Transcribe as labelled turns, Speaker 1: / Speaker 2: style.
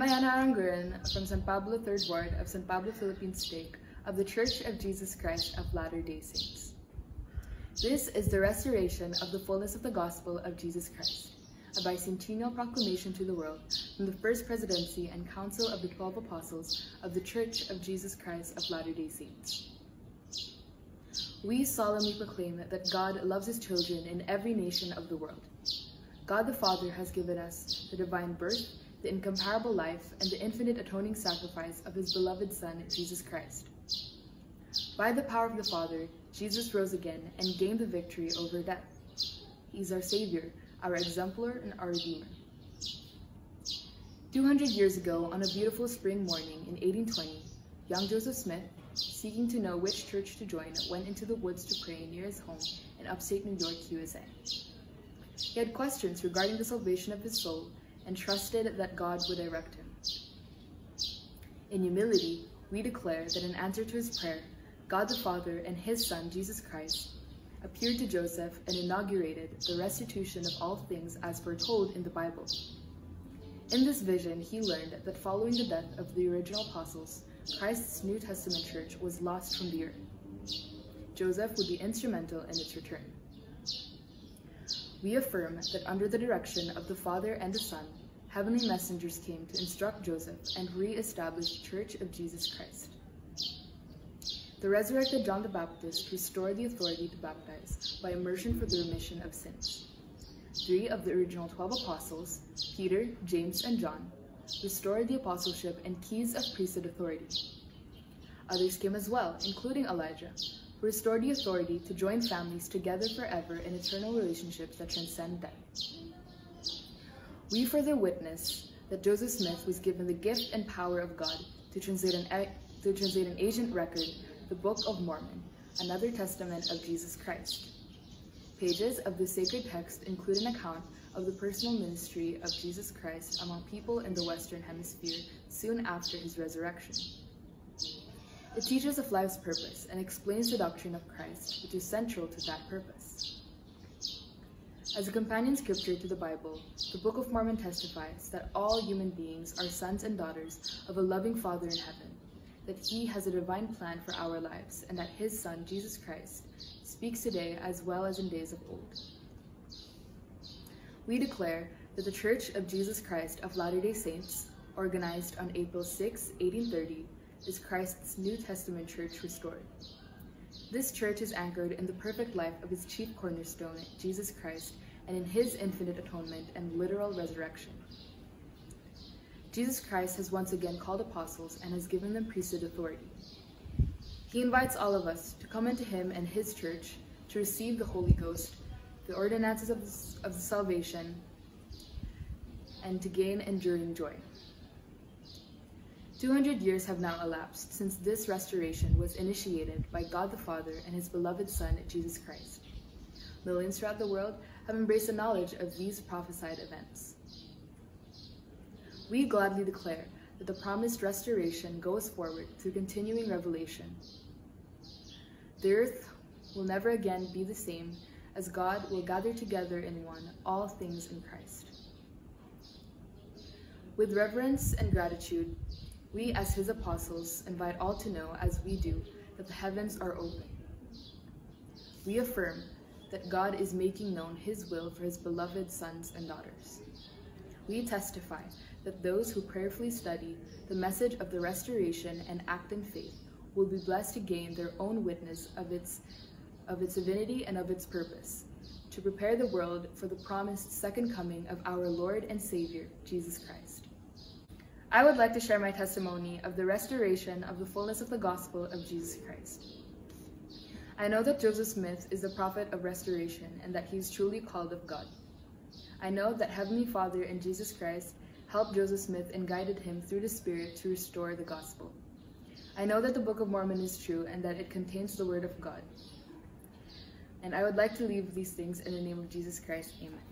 Speaker 1: Mariana Aranguren from San Pablo 3rd Ward of San Pablo, Philippines Stake of the Church of Jesus Christ of Latter-day Saints. This is the restoration of the fullness of the gospel of Jesus Christ, a bicentennial proclamation to the world from the First Presidency and Council of the Twelve Apostles of the Church of Jesus Christ of Latter-day Saints. We solemnly proclaim that God loves his children in every nation of the world. God the Father has given us the divine birth, the incomparable life, and the infinite atoning sacrifice of his beloved Son, Jesus Christ. By the power of the Father, Jesus rose again and gained the victory over death. He is our Savior, our exemplar, and our Redeemer. 200 years ago, on a beautiful spring morning in 1820, young Joseph Smith, seeking to know which church to join, went into the woods to pray near his home in upstate New York, USA. He had questions regarding the salvation of his soul and trusted that God would direct him. In humility, we declare that in answer to his prayer, God the Father and his Son, Jesus Christ, appeared to Joseph and inaugurated the restitution of all things as foretold in the Bible. In this vision, he learned that following the death of the original apostles, Christ's New Testament church was lost from the earth. Joseph would be instrumental in its return. We affirm that under the direction of the Father and the Son, heavenly messengers came to instruct Joseph and re-establish the Church of Jesus Christ. The resurrected John the Baptist restored the authority to baptize by immersion for the remission of sins. Three of the original twelve apostles, Peter, James, and John, restored the apostleship and keys of priesthood authority. Others came as well, including Elijah, restored the authority to join families together forever in eternal relationships that transcend death. We further witness that Joseph Smith was given the gift and power of God to translate an, to translate an ancient record, the Book of Mormon, another testament of Jesus Christ. Pages of the sacred text include an account of the personal ministry of Jesus Christ among people in the Western Hemisphere soon after his resurrection. It teaches of life's purpose and explains the doctrine of Christ, which is central to that purpose. As a companion scripture to the Bible, the Book of Mormon testifies that all human beings are sons and daughters of a loving Father in heaven, that He has a divine plan for our lives, and that His Son, Jesus Christ, speaks today as well as in days of old. We declare that the Church of Jesus Christ of Latter-day Saints, organized on April 6, 1830, is Christ's New Testament church restored. This church is anchored in the perfect life of its chief cornerstone, Jesus Christ, and in his infinite atonement and literal resurrection. Jesus Christ has once again called apostles and has given them priesthood authority. He invites all of us to come into him and his church to receive the Holy Ghost, the ordinances of the, of the salvation, and to gain enduring joy. 200 years have now elapsed since this restoration was initiated by God the Father and his beloved Son, Jesus Christ. Millions throughout the world have embraced the knowledge of these prophesied events. We gladly declare that the promised restoration goes forward through continuing revelation. The earth will never again be the same as God will gather together in one all things in Christ. With reverence and gratitude, we, as his apostles, invite all to know, as we do, that the heavens are open. We affirm that God is making known his will for his beloved sons and daughters. We testify that those who prayerfully study the message of the restoration and act in faith will be blessed to gain their own witness of its, of its divinity and of its purpose, to prepare the world for the promised second coming of our Lord and Savior, Jesus Christ. I would like to share my testimony of the restoration of the fullness of the gospel of Jesus Christ. I know that Joseph Smith is the prophet of restoration and that he is truly called of God. I know that Heavenly Father and Jesus Christ helped Joseph Smith and guided him through the Spirit to restore the gospel. I know that the Book of Mormon is true and that it contains the Word of God. And I would like to leave these things in the name of Jesus Christ. Amen.